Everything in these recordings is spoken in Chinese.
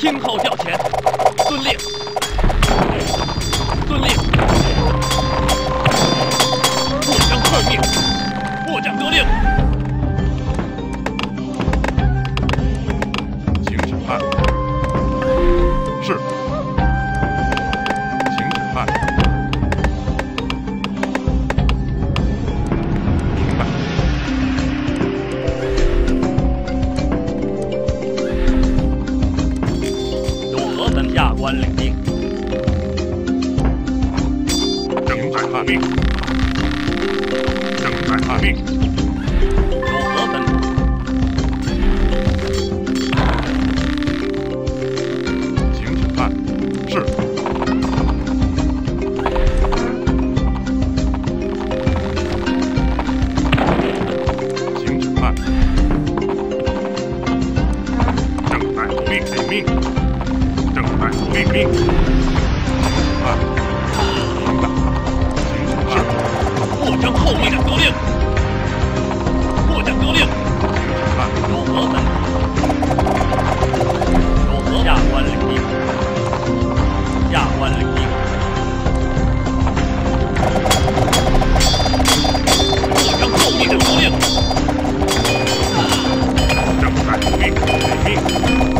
听候调遣后一的得令过江得令看如何如何下官领命下官领命过江后一的得令正在领命。领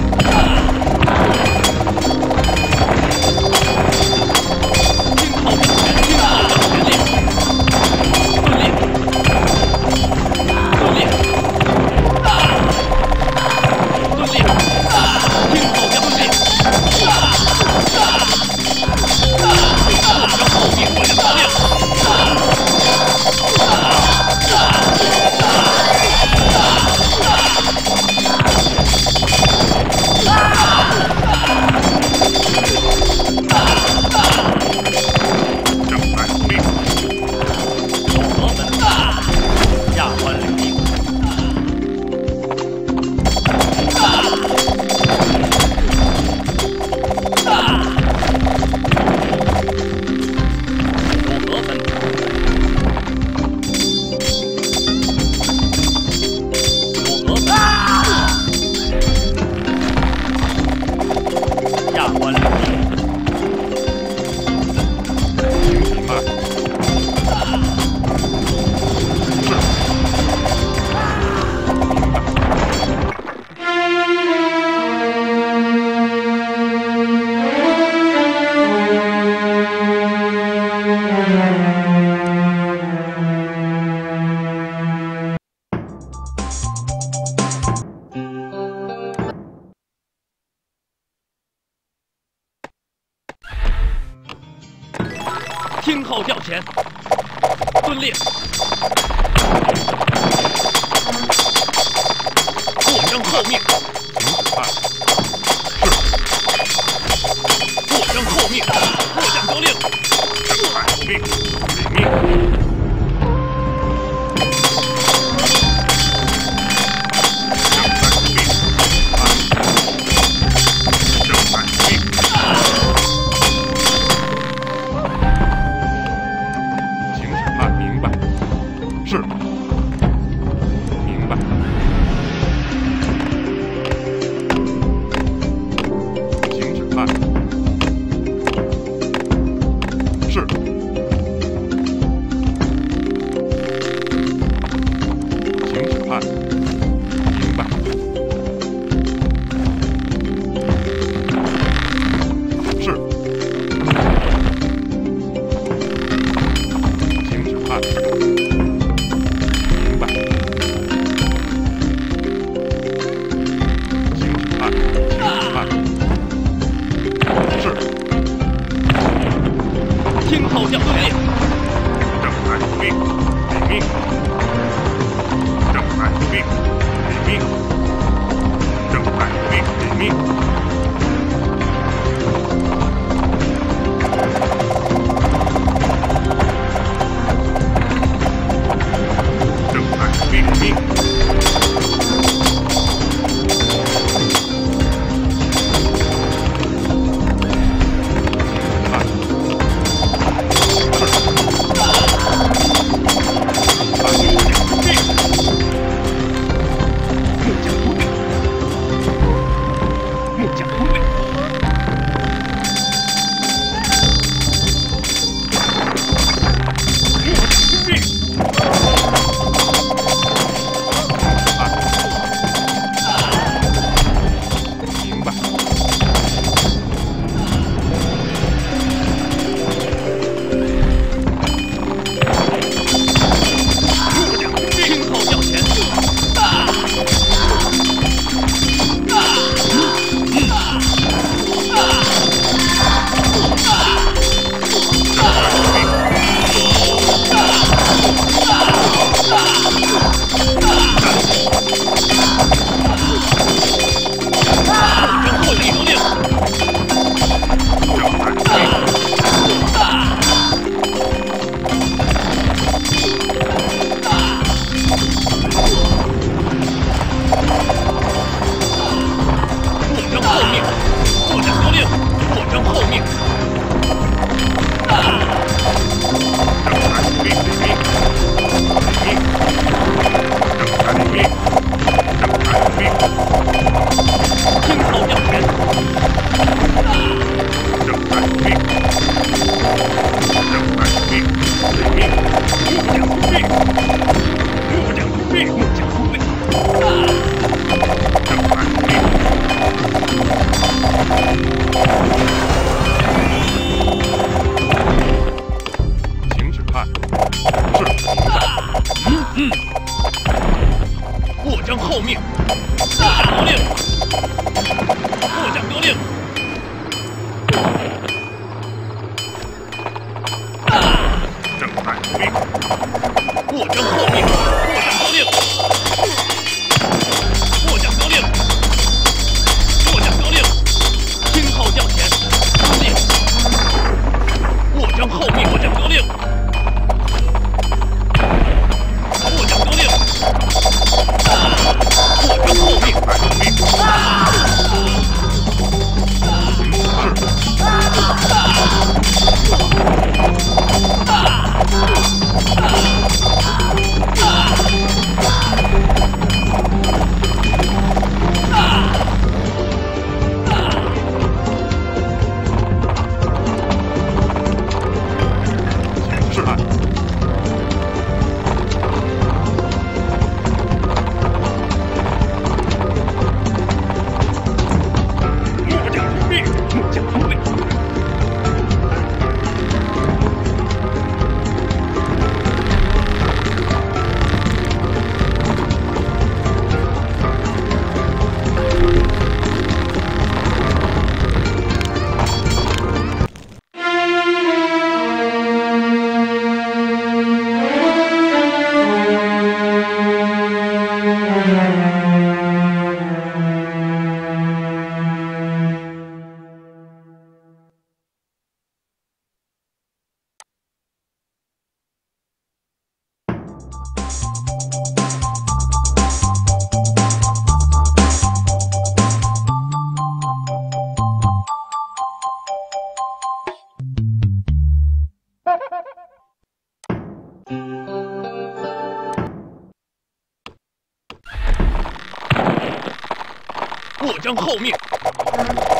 当后命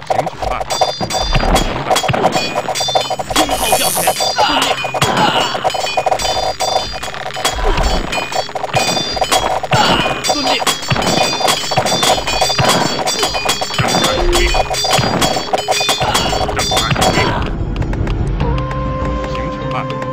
请举办听考调遣遵命遵命张开努力张开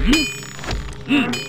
Mm. mm.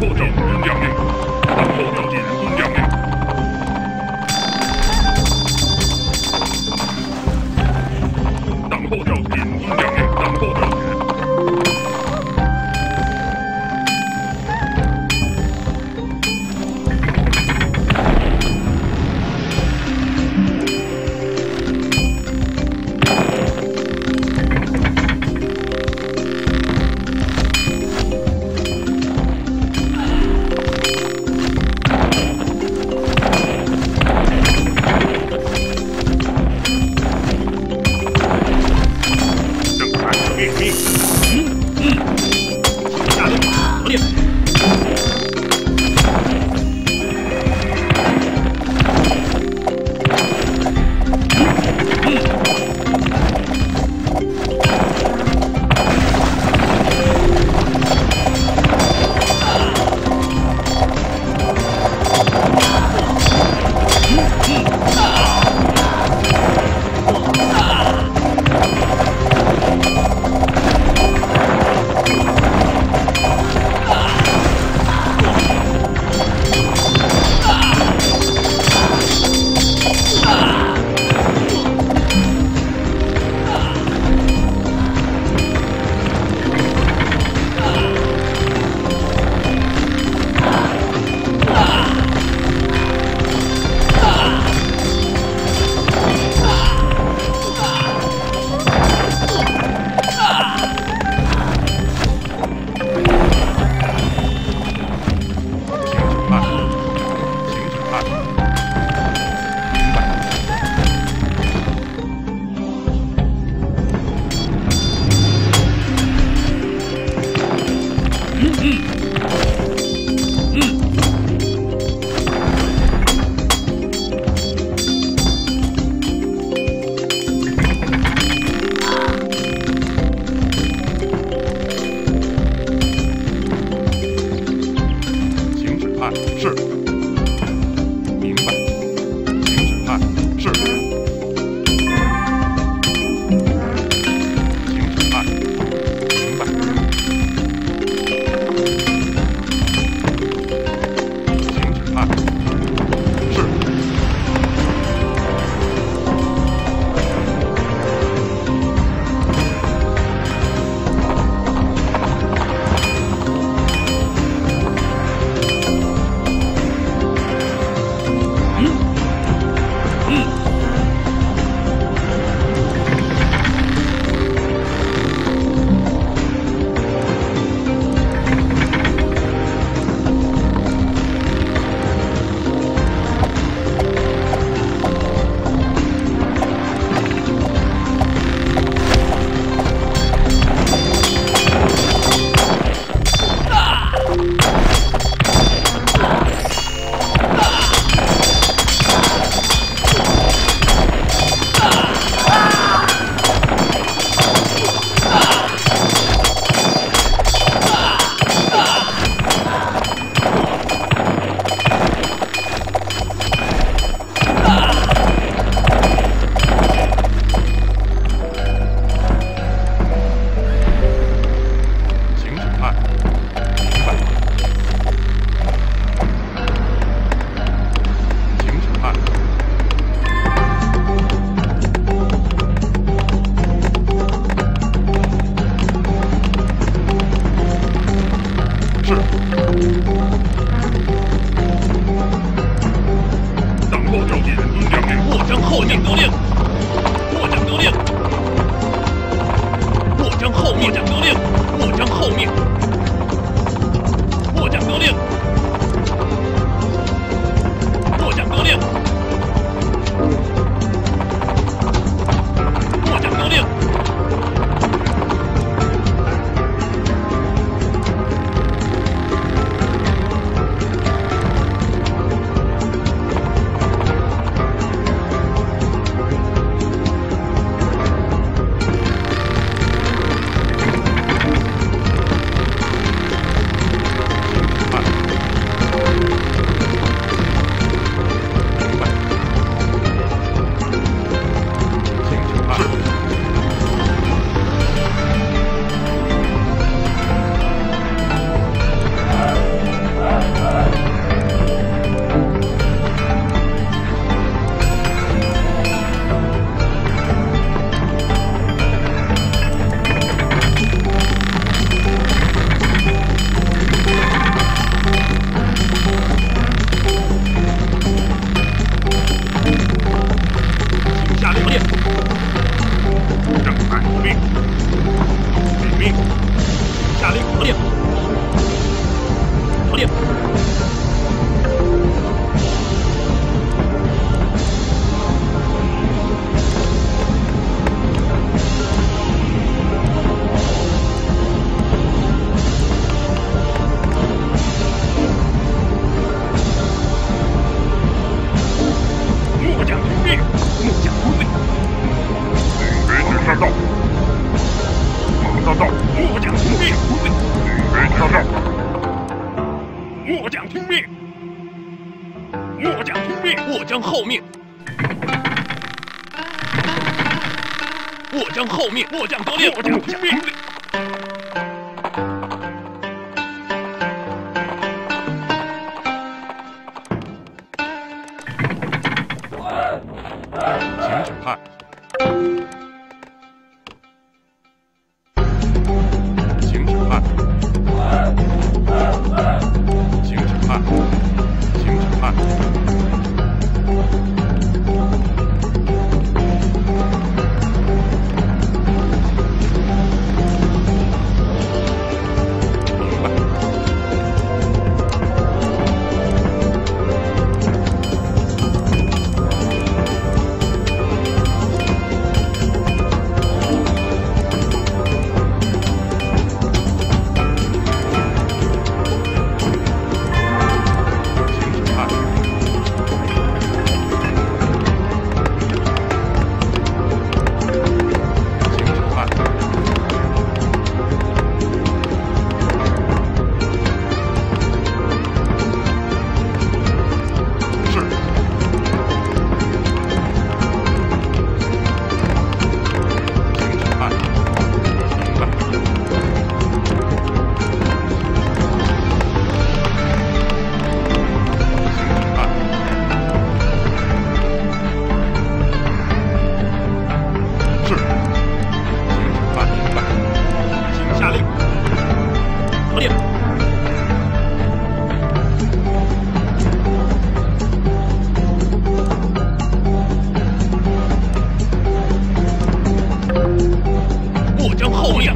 等候调遣，遵将令。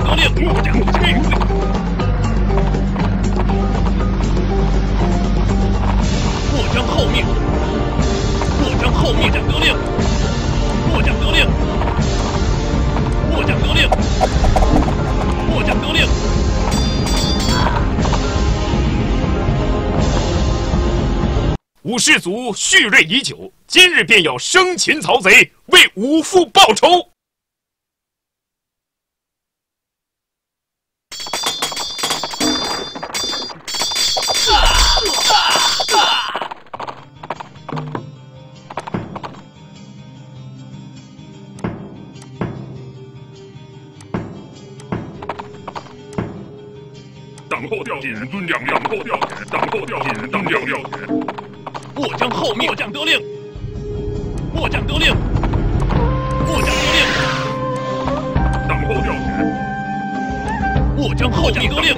得令，我将听命。我将后命，末将后命将得令，我将得令，末将得令，末将得令。吾士卒蓄锐已久，今日便要生擒曹贼，为吾父报仇。等候调遣，遵将等候调遣，等候调遣，等候调遣。我将后面，末将得令，末将得令，末将得令，等候调遣，我将后面得令，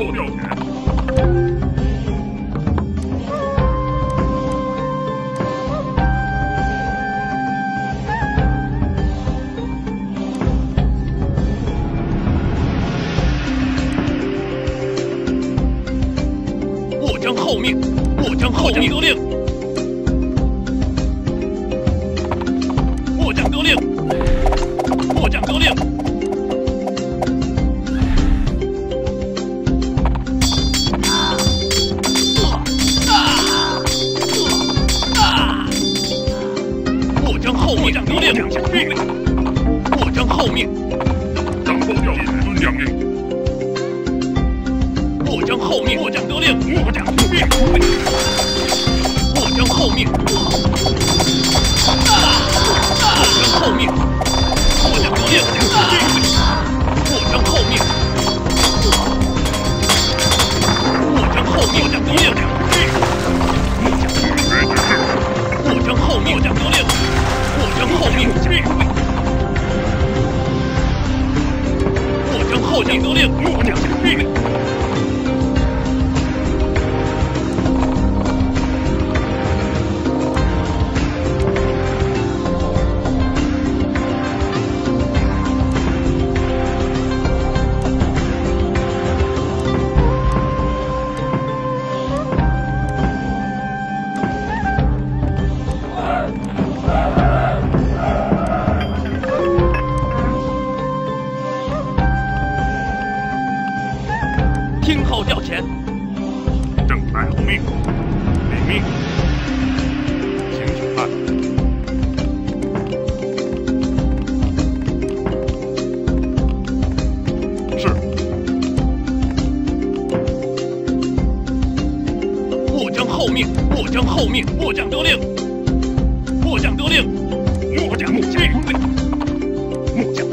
将命得令，末将得令，末将得令。我将后命得令，mucho.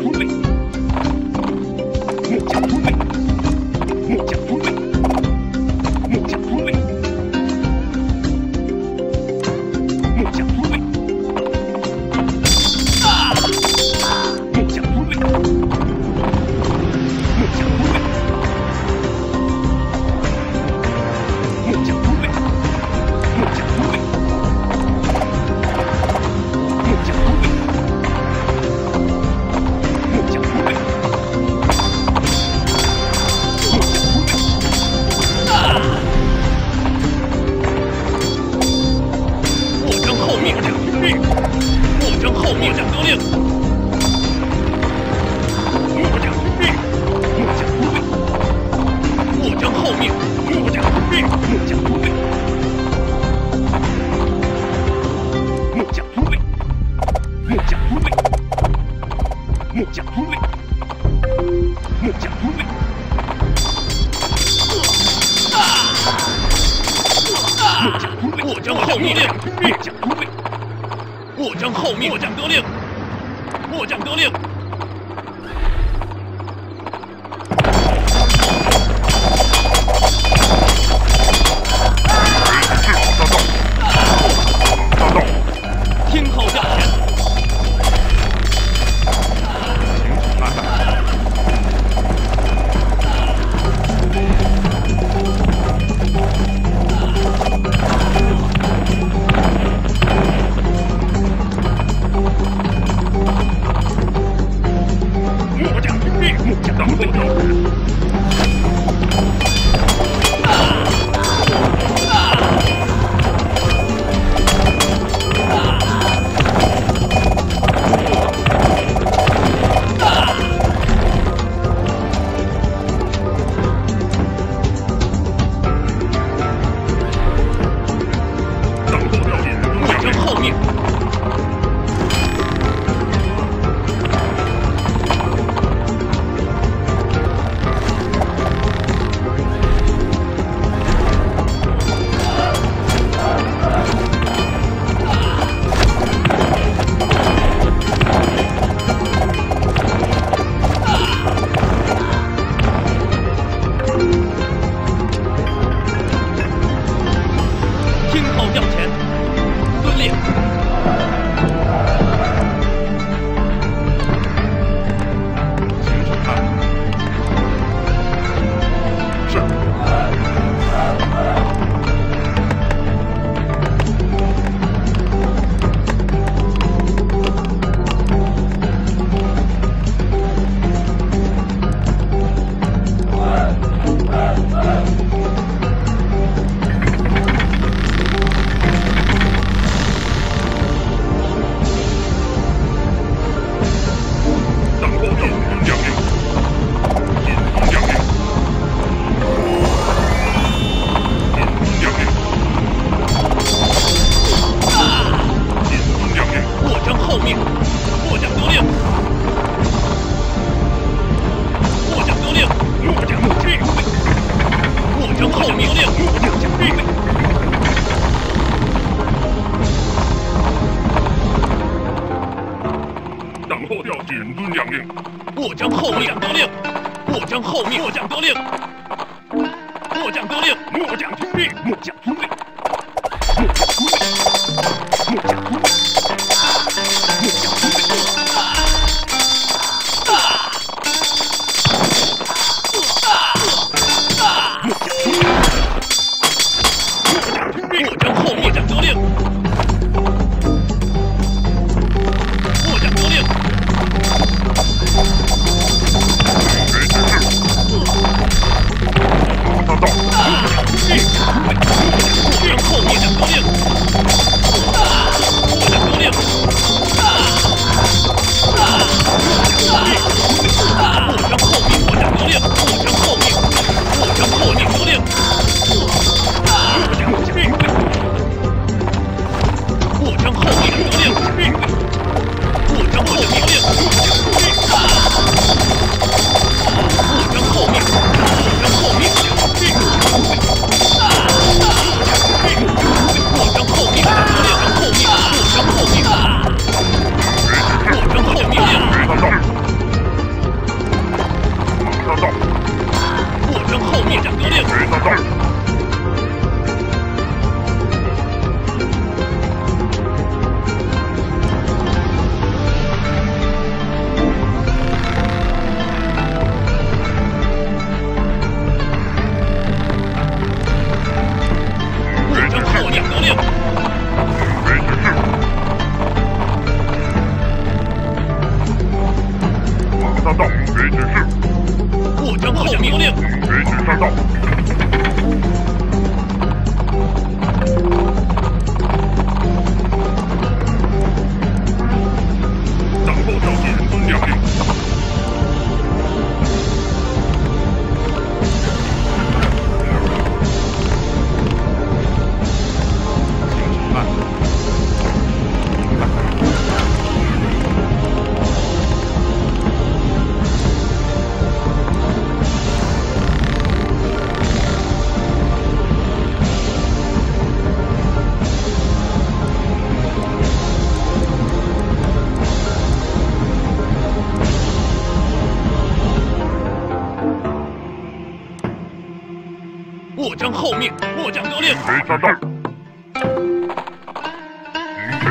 末将后命末将得令谁在指示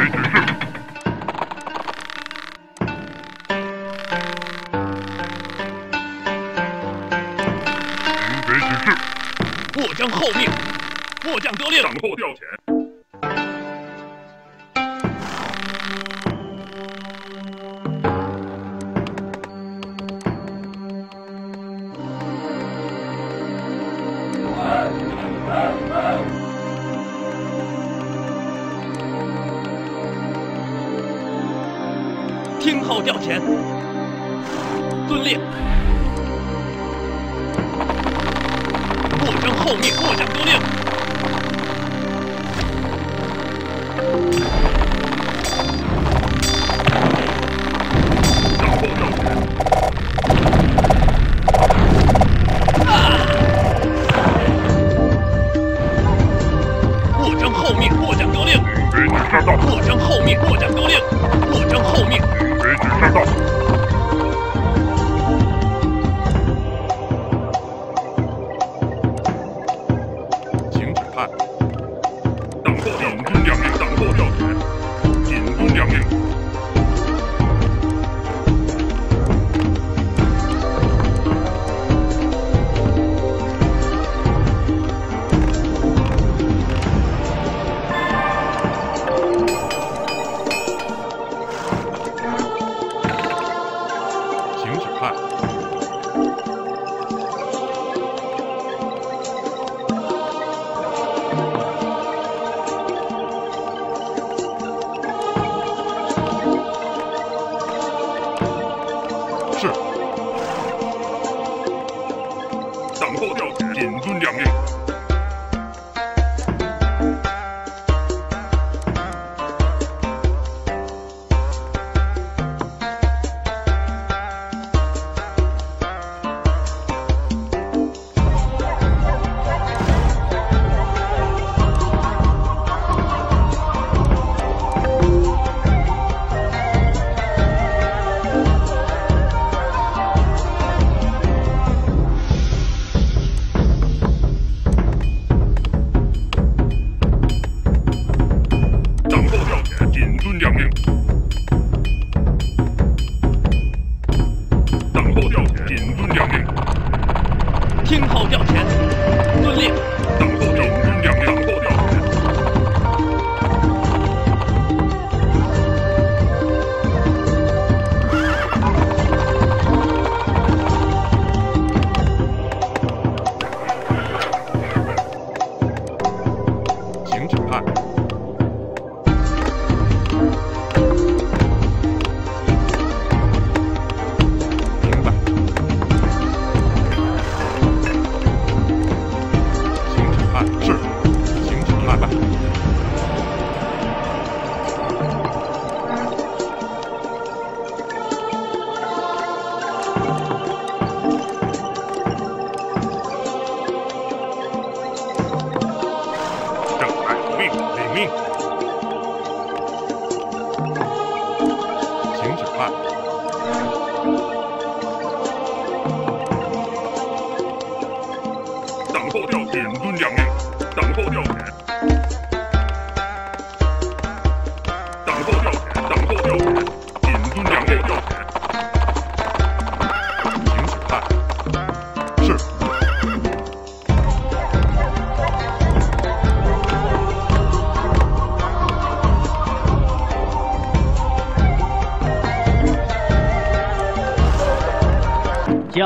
停止指示末将后命末将得令等候调遣调遣，遵令。末将候命，末将遵令。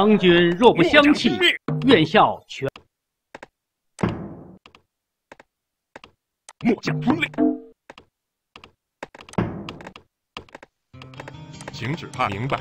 将军若不相弃，愿效全。末将遵令。请指派明白。